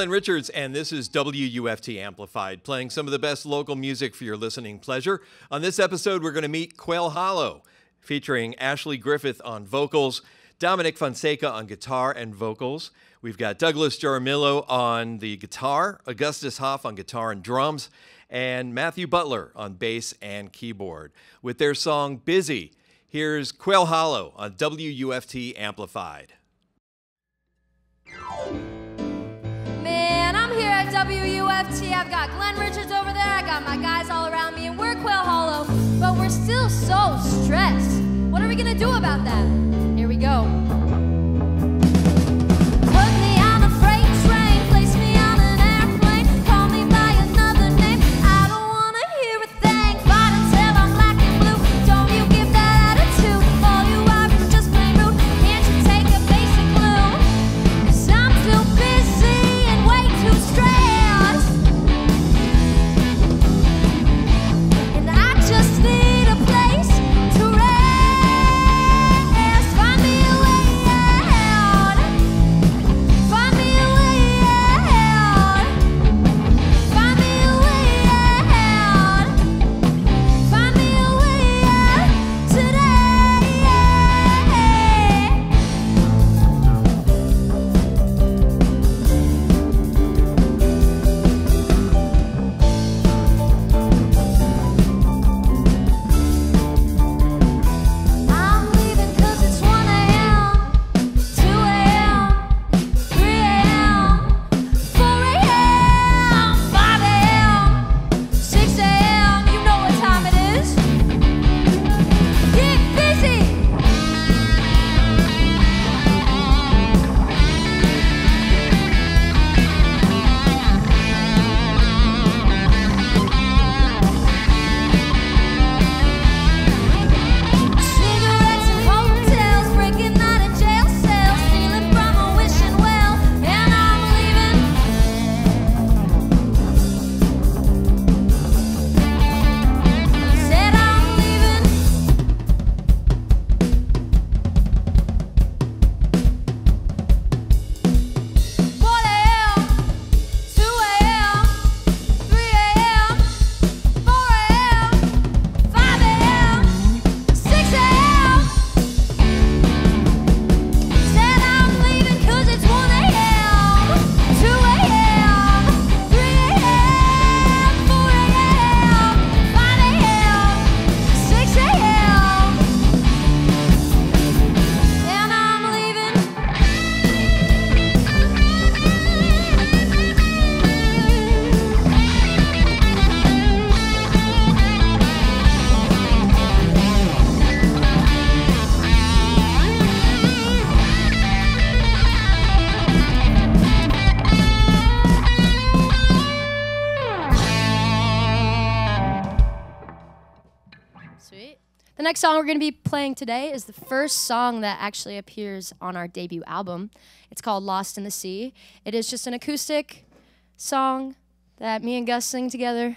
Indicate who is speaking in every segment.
Speaker 1: Glenn Richards, and this is WUFT Amplified, playing some of the best local music for your listening pleasure. On this episode, we're going to meet Quail Hollow, featuring Ashley Griffin on vocals, Dominic Fonseca on guitar and vocals. We've got Douglas Jaramillo on the guitar, Augustus Hoff on guitar and drums, and Matthew Butler on bass and keyboard. With their song Busy, here's Quail Hollow on WUFT Amplified.
Speaker 2: WUFT. I've got Glenn Richards over there. I got my guys all around me, and we're Quail Hollow. But we're still so stressed. What are we gonna do about that? Here we go. Next song we're going to be playing today is the first song that actually appears on our debut album. It's called Lost in the Sea. It is just an acoustic song that me and Gus sing together.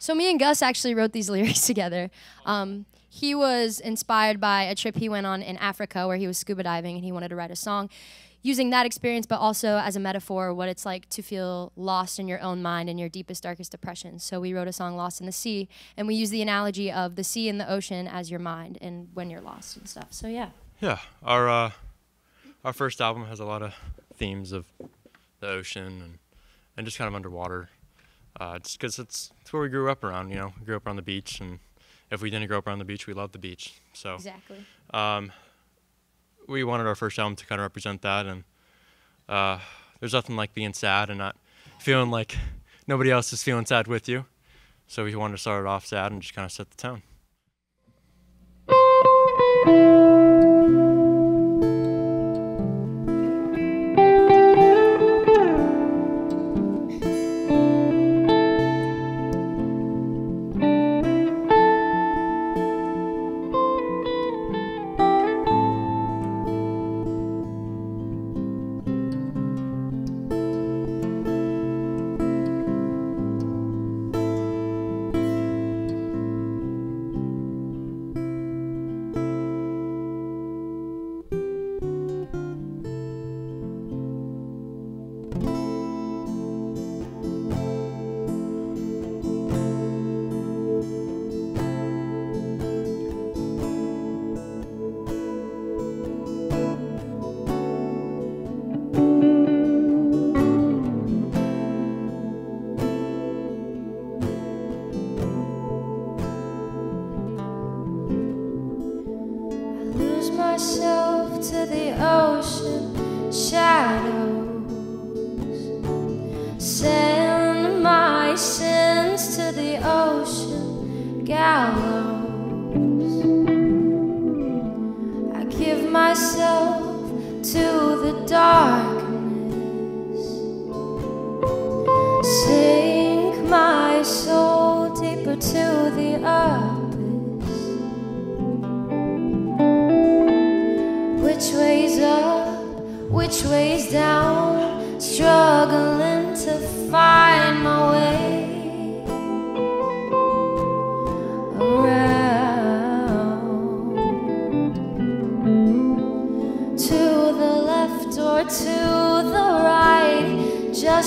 Speaker 2: So, me and Gus actually wrote these lyrics together. Um, he was inspired by a trip he went on in Africa where he was scuba diving and he wanted to write a song using that experience, but also as a metaphor, what it's like to feel lost in your own mind in your deepest, darkest depression. So we wrote a song, Lost in the Sea, and we use the analogy of the sea and the ocean as your mind and when you're lost and stuff. So yeah.
Speaker 3: Yeah, our uh, our first album has a lot of themes of the ocean and, and just kind of underwater. Uh, just because it's, it's where we grew up around, you know, we grew up around the beach, and if we didn't grow up around the beach, we loved the beach. So
Speaker 2: Exactly.
Speaker 3: um, we wanted our first album to kind of represent that, and uh, there's nothing like being sad and not feeling like nobody else is feeling sad with you. So we wanted to start it off sad and just kind of set the tone.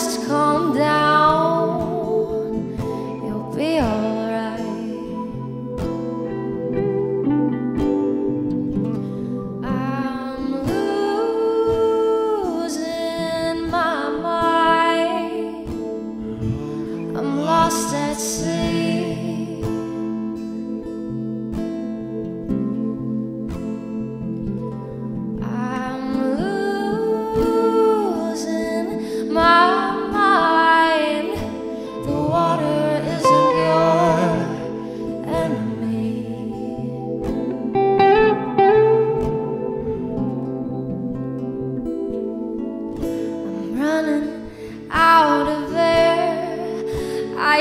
Speaker 4: Just calm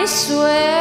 Speaker 4: I swear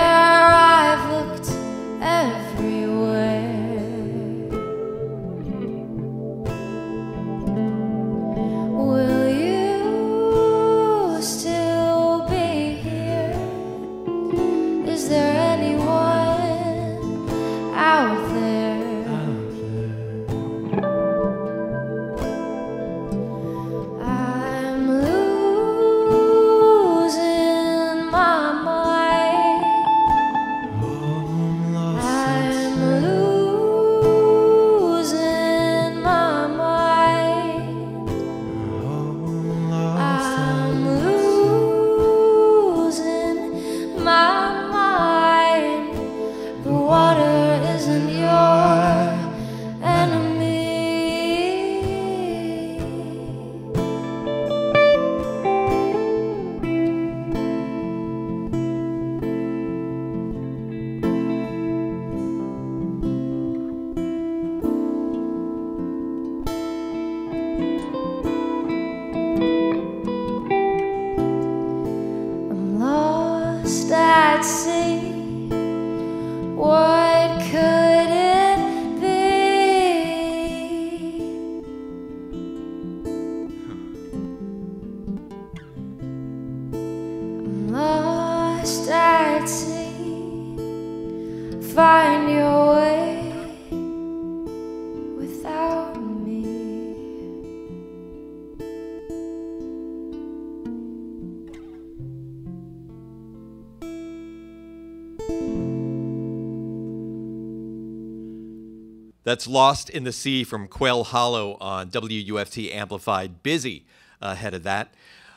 Speaker 1: That's Lost in the Sea from Quail Hollow on WUFT Amplified. Busy ahead of that.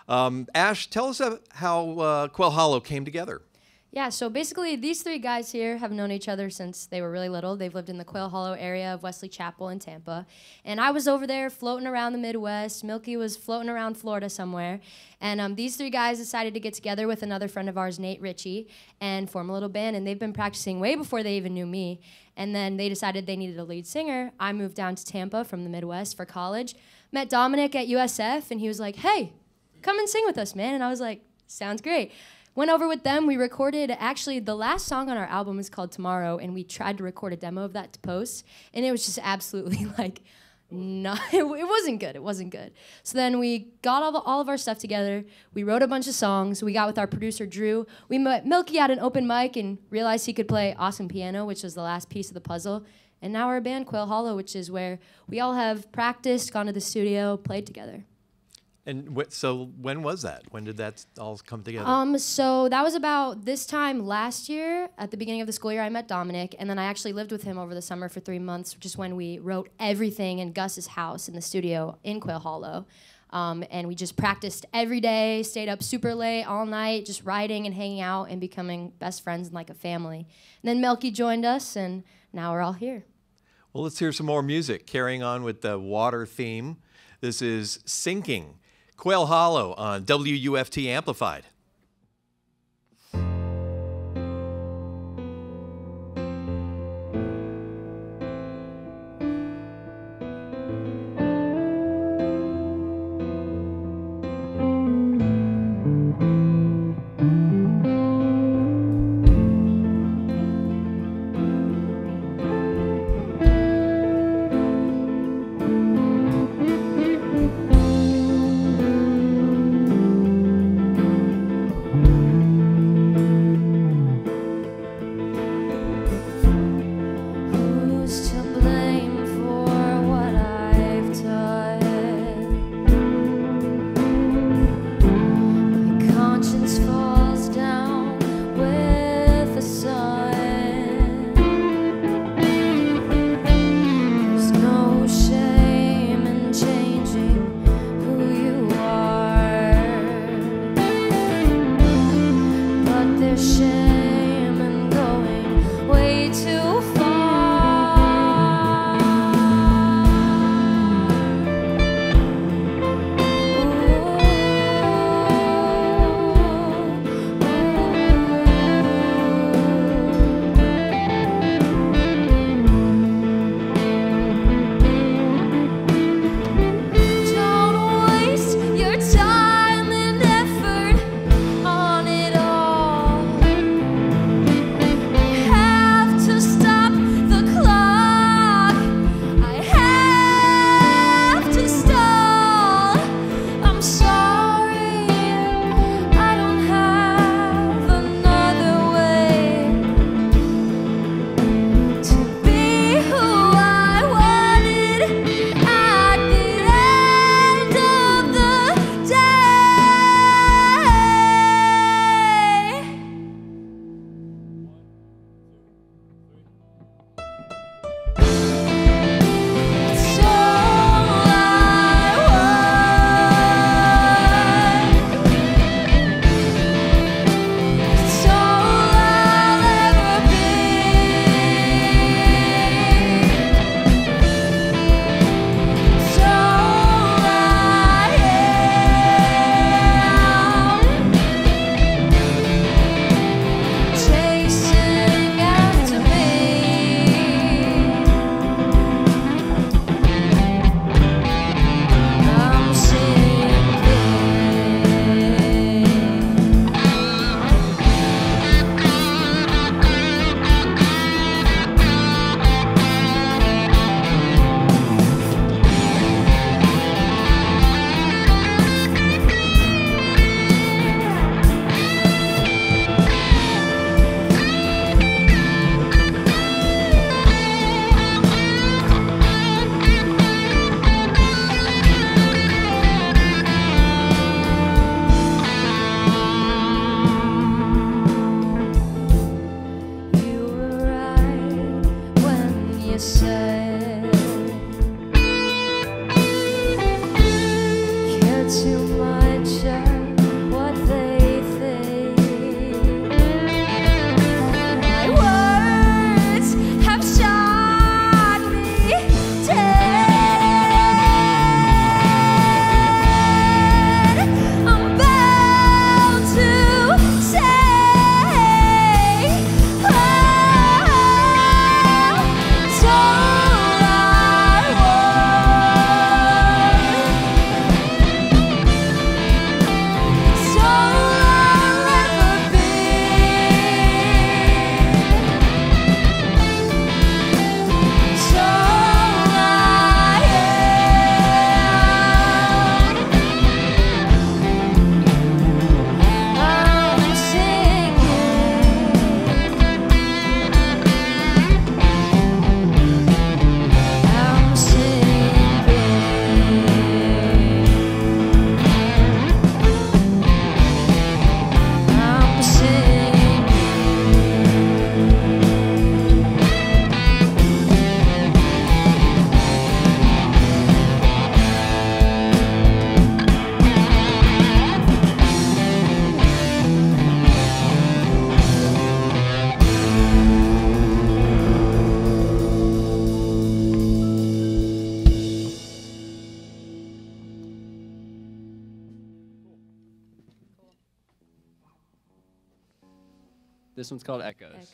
Speaker 1: Um, Ash, tell us how uh, Quail Hollow came together.
Speaker 2: Yeah, so basically, these three guys here have known each other since they were really little. They've lived in the Quail Hollow area of Wesley Chapel in Tampa. And I was over there floating around the Midwest. Milky was floating around Florida somewhere. And um, these three guys decided to get together with another friend of ours, Nate Ritchie, and form a little band. And they've been practicing way before they even knew me. And then they decided they needed a lead singer. I moved down to Tampa from the Midwest for college. Met Dominic at USF, and he was like, hey, come and sing with us, man. And I was like, sounds great. Went over with them. We recorded actually the last song on our album is called Tomorrow, and we tried to record a demo of that to post, and it was just absolutely like, no, it, wasn't good. It wasn't good. So then we got all, the, all of our stuff together. We wrote a bunch of songs. We got with our producer Drew. We met Milky at an open mic and realized he could play awesome piano, which was the last piece of the puzzle. And now we're band, Quail Hollow, which is where we all have practiced, gone to the studio, played together.
Speaker 1: And wh- so when was that? When did that all come together?
Speaker 2: Um, so that was about this time last year, at the beginning of the school year, I met Dominic, and then I actually lived with him over the summer for three months, which is when we wrote everything in Gus's house in the studio in Quail Hollow. Um, and we just practiced every day, stayed up super late all night, just writing and hanging out and becoming best friends and like a family. And then Melky joined us, and now we're all here.
Speaker 1: Well, let's hear some more music, carrying on with the water theme. This is Sinking, Quail Hollow on WUFT Amplified.
Speaker 2: This one's called Echoes.
Speaker 4: Echoes.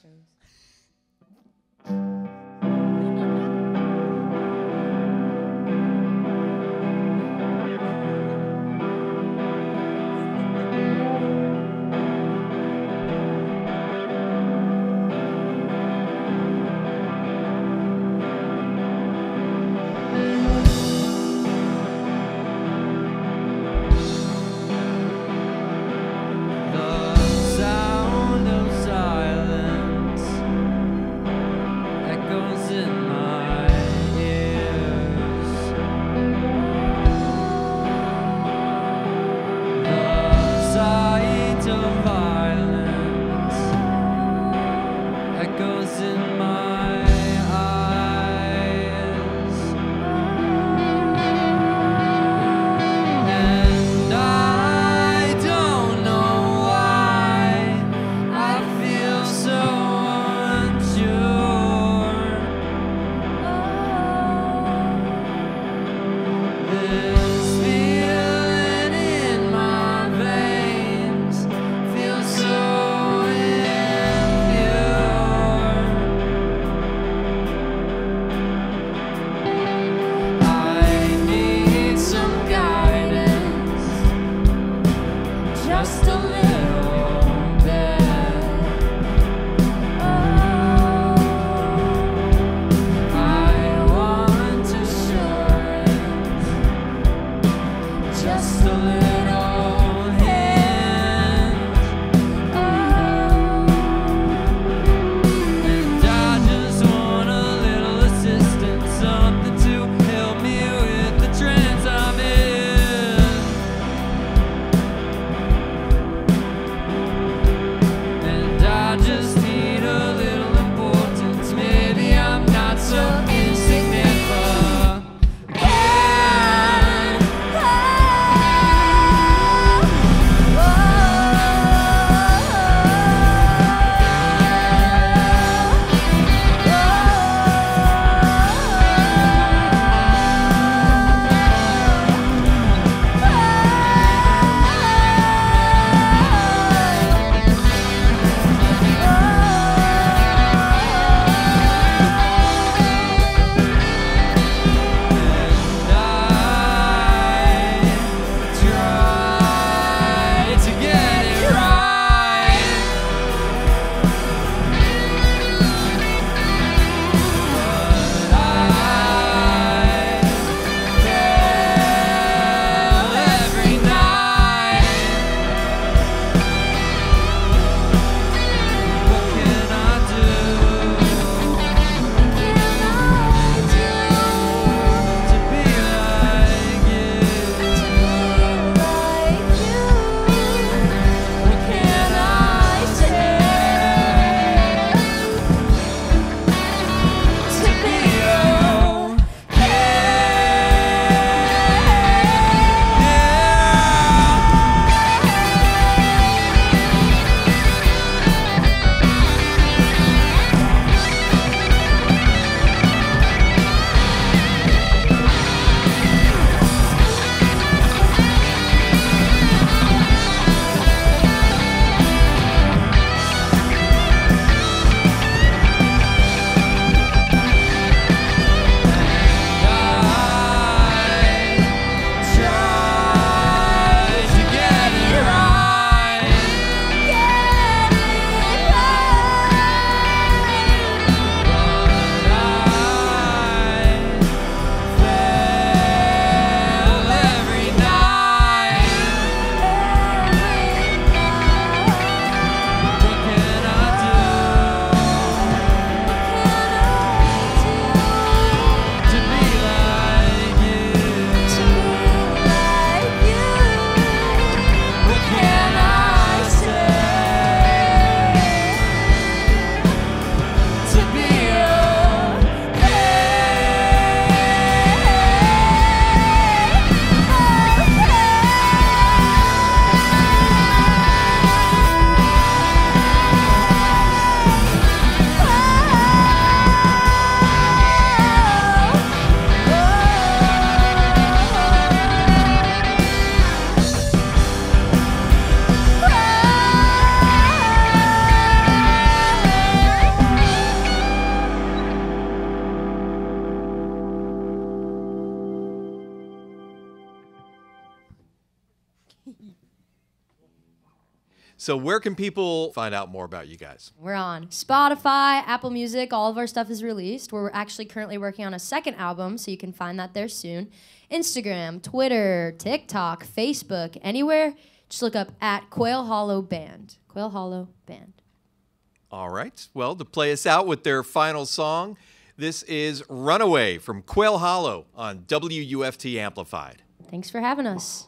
Speaker 5: So,
Speaker 1: where can people find out more about you guys?
Speaker 2: We're on Spotify, Apple Music. All of our stuff is released. We're actually currently working on a second album, so you can find that there soon. Instagram, Twitter, TikTok, Facebook, anywhere. Just look up at Quail Hollow Band. Quail Hollow Band.
Speaker 1: All right. Well, to play us out with their final song, this is Runaway from Quail Hollow on WUFT Amplified.
Speaker 2: Thanks for having us.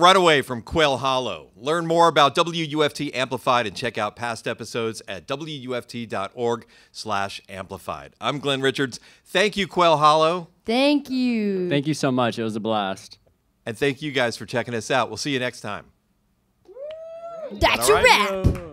Speaker 1: Runaway from Quail Hollow. Learn more about WUFT Amplified and check out past episodes at wuft.org slash amplified. I'm Glenn Richards. Thank you, Quail Hollow.
Speaker 2: Thank you.
Speaker 6: Thank you so much. It was a blast.
Speaker 1: And thank you guys for checking us out. We'll see you next time.
Speaker 2: That's
Speaker 1: All
Speaker 2: a
Speaker 1: right.
Speaker 2: wrap.